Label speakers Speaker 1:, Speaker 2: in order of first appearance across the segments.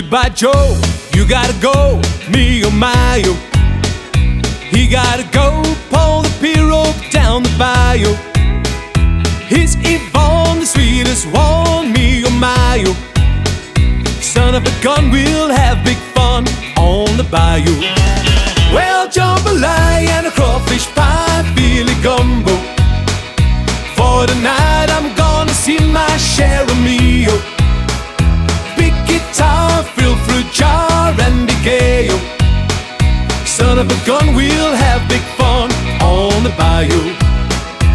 Speaker 1: Goodbye, Joe. You gotta go, me oh, or Mayo. Oh. He gotta go, pull the pirogue down the bayou. He's Yvonne, the sweetest one, me oh, or Mayo. Son of a gun, we'll have big fun on the bayou. Son of a gun, we'll have big fun on the bayou.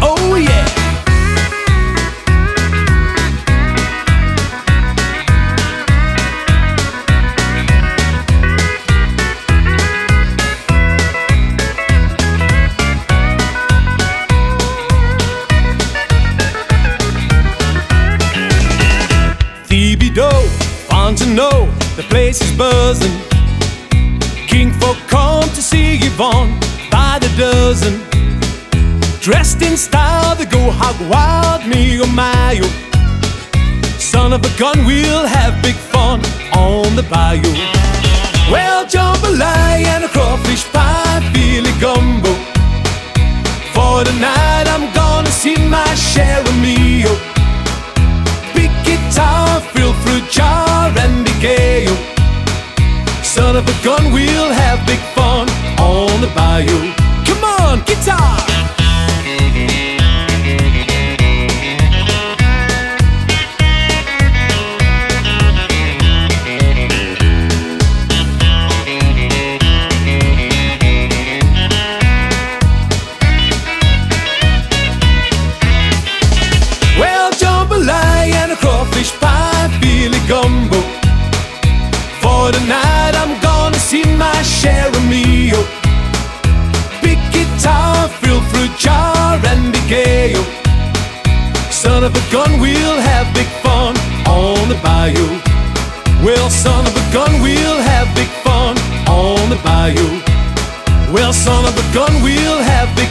Speaker 1: Oh yeah. To know, the place is buzzing. King folk come to by the dozen. Dressed in style, they go hog wild, me oh or Mayo. Oh. Son of a gun, we'll have big fun on the bayou. Well, jambalaya and a crawfish pie, Billy gumbo. For tonight, I'm gonna see my share of meal. Big oh. guitar, fill fruit jar, and ale. Son of a gun, we'll have big the bayou. Gun, we'll have big fun on the bayou. Well, son of a gun, we'll have big fun on the bayou. Well, son of a gun, we'll have big